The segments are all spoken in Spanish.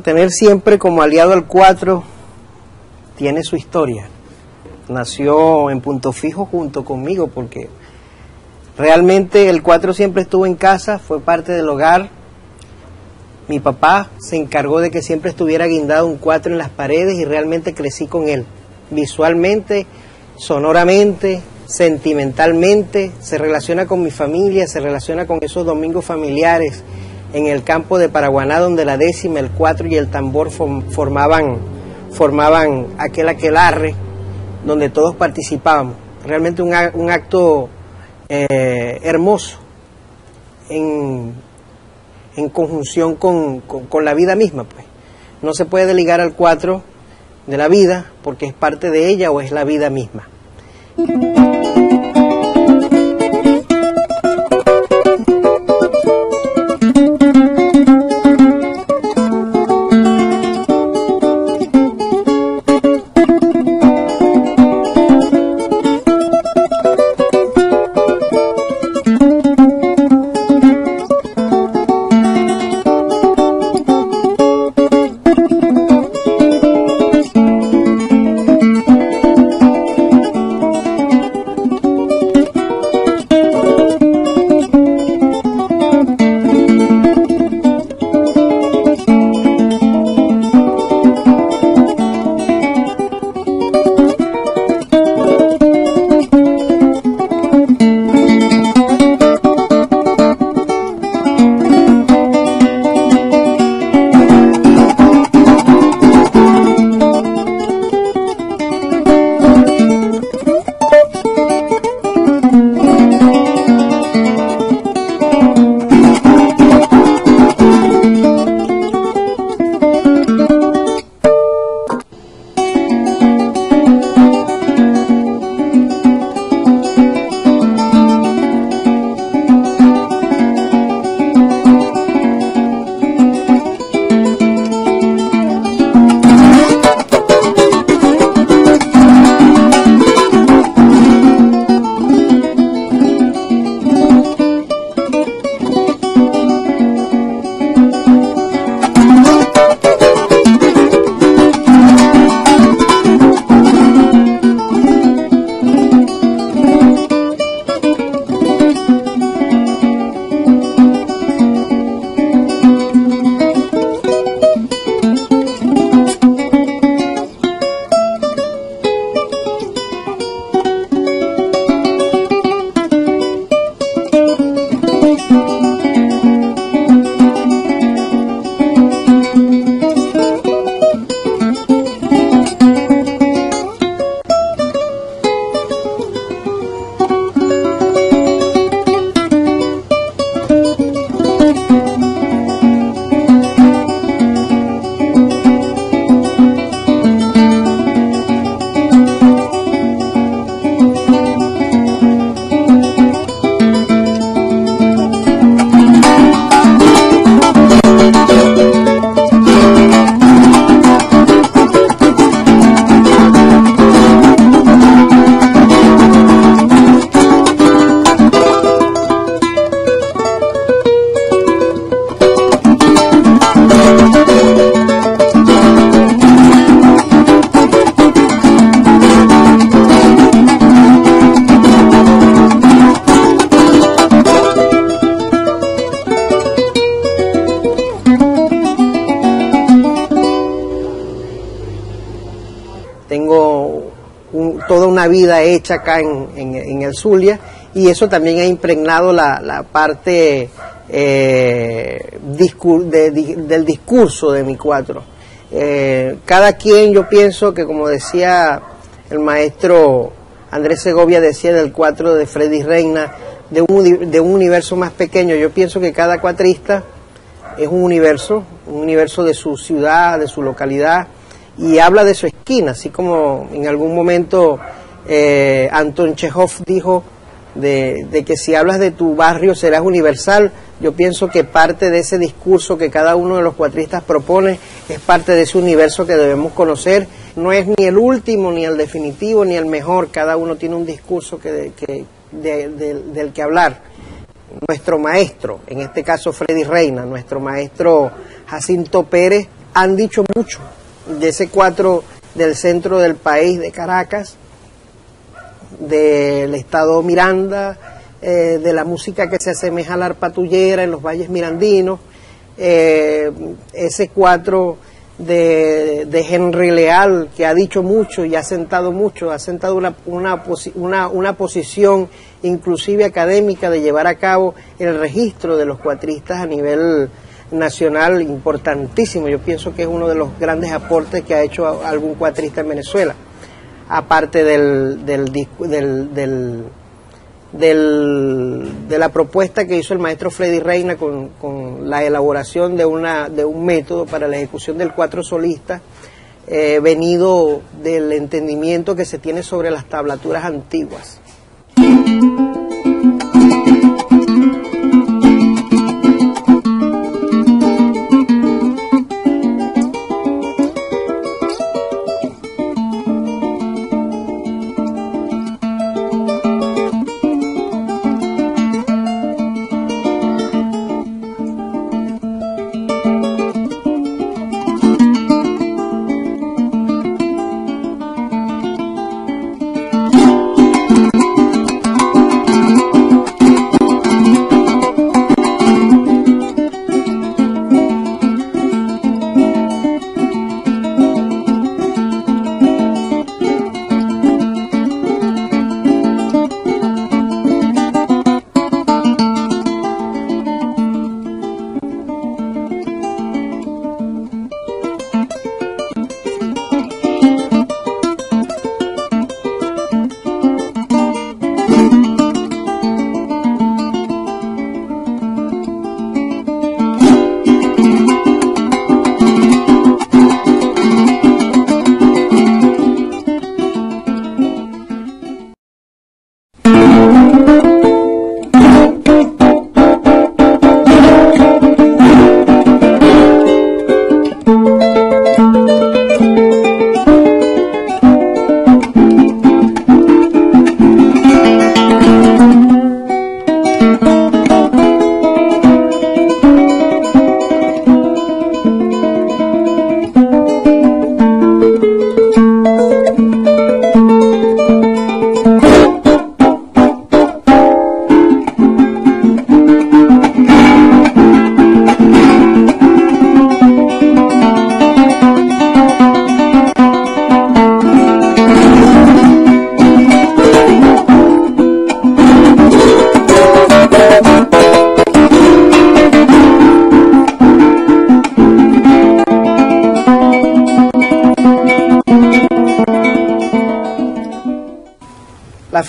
Tener siempre como aliado al 4 tiene su historia. Nació en punto fijo junto conmigo porque realmente el 4 siempre estuvo en casa, fue parte del hogar. Mi papá se encargó de que siempre estuviera guindado un 4 en las paredes y realmente crecí con él. Visualmente, sonoramente, sentimentalmente, se relaciona con mi familia, se relaciona con esos domingos familiares en el campo de Paraguaná, donde la décima, el cuatro y el tambor formaban, formaban aquel aquelarre donde todos participábamos. Realmente un, acto eh, hermoso en, conjunción con, con, la vida misma. Pues. No se puede ligar al cuatro de la vida porque es parte de ella o es la vida misma. Una vida hecha acá en, el Zulia y eso también ha impregnado la, parte eh, del discurso de mi cuatro. Eh, cada quien, yo pienso que como decía el maestro Andrés Segovia, decía del cuatro de Freddy Reina, de un, de un universo más pequeño, yo pienso que cada cuatrista es un universo, un universo de su ciudad, de su localidad, y habla de su esquina, así como en algún momento eh, Anton Chekhov dijo de, que si hablas de tu barrio serás universal, yo pienso que parte de ese discurso que cada uno de los cuatristas propone es parte de ese universo que debemos conocer, no es ni el último, ni el definitivo, ni el mejor, cada uno tiene un discurso que, del que hablar. Nuestro maestro, en este caso Freddy Reina, nuestro maestro Jacinto Pérez, han dicho mucho de ese cuatro del centro del país de Caracas, del estado Miranda, eh, de la música que se asemeja a la arpatullera en los valles mirandinos, eh, ese cuatro de, Henry Leal que ha dicho mucho y ha sentado mucho, ha sentado una, una, una, una posición inclusive académica de llevar a cabo el registro de los cuatristas a nivel nacional importantísimo. Yo pienso que es uno de los grandes aportes que ha hecho algún cuatrista en Venezuela, aparte del, del, del, de la propuesta que hizo el maestro Freddy Reina con, con, la elaboración de, una, de un método para la ejecución del cuatro solista, eh, venido del entendimiento que se tiene sobre las tablaturas antiguas.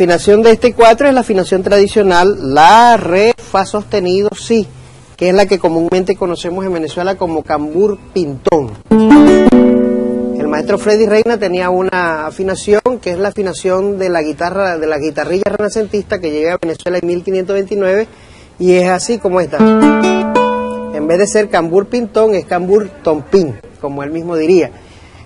Afinación de este cuatro es la afinación tradicional, la, re, fa sostenido, si, que es la que comúnmente conocemos en Venezuela como cambur pintón. El maestro Freddy Reina tenía una afinación que es la afinación de la guitarra, de la guitarrilla renacentista que llega a Venezuela en 1529 y es así como está. En vez de ser cambur pintón es cambur tompín, como él mismo diría.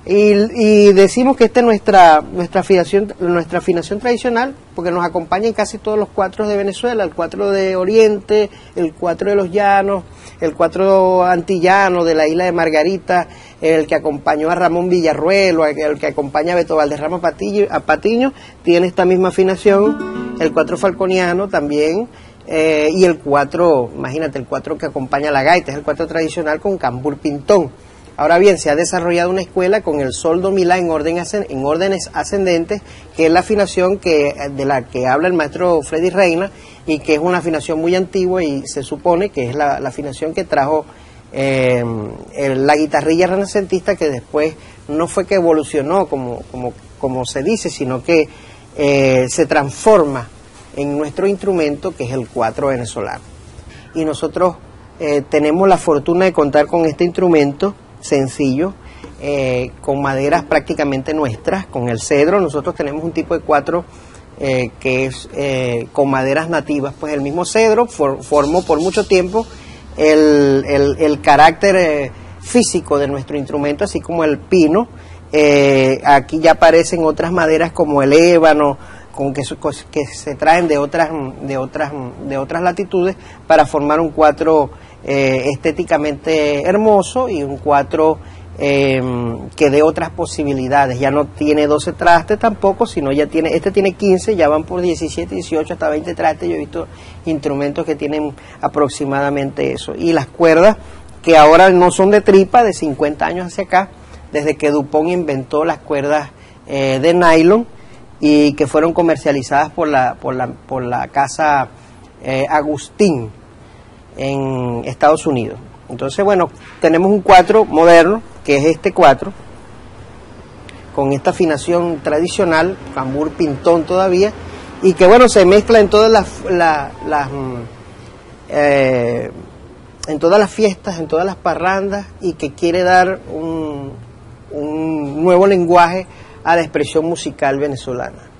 Y, decimos que esta es nuestra, nuestra, afinación, nuestra afinación tradicional, porque nos acompaña en casi todos los cuatro de Venezuela, el cuatro de Oriente, el cuatro de los Llanos, el cuatro antillano de la isla de Margarita, el que acompañó a Ramón Villarruelo, el que acompaña a Beto Valderrama Patiño, a Patiño, tiene esta misma afinación, el cuatro falconiano también, eh, y el cuatro, imagínate, el cuatro que acompaña a la gaita, es el cuatro tradicional con cambur pintón Ahora bien, se ha desarrollado una escuela con el sol do milá en, orden en órdenes ascendentes, que es la afinación que, de la que habla el maestro Freddy Reina y que es una afinación muy antigua y se supone que es la, afinación que trajo eh, la guitarrilla renacentista que después no fue que evolucionó como, como, como se dice, sino que eh, se transforma en nuestro instrumento que es el cuatro venezolano. Y nosotros eh, tenemos la fortuna de contar con este instrumento sencillo, eh, con maderas prácticamente nuestras, con el cedro. Nosotros tenemos un tipo de cuatro eh, que es eh, con maderas nativas. Pues el mismo cedro formó por mucho tiempo el, el, carácter físico de nuestro instrumento, así como el pino. aquí ya aparecen otras maderas como el ébano, con que, que se traen de otras, de otras, de otras latitudes para formar un cuatro eh, estéticamente hermoso y un 4 em, que dé otras posibilidades. Ya no tiene 12 trastes tampoco, sino ya tiene, este tiene 15, ya van por 17, 18, hasta 20 trastes. Yo he visto instrumentos que tienen aproximadamente eso. Y las cuerdas, que ahora no son de tripa, de 50 años hacia acá, desde que Dupont inventó las cuerdas eh, de nylon y que fueron comercializadas por la, por la, por la casa eh, Agustín en Estados Unidos. Entonces, bueno, tenemos un 4 moderno, que es este 4, con esta afinación tradicional, cambur pintón todavía, y que bueno, se mezcla en todas las, las mm, eh, en todas las fiestas, en todas las parrandas, y que quiere dar un, un nuevo lenguaje a la expresión musical venezolana.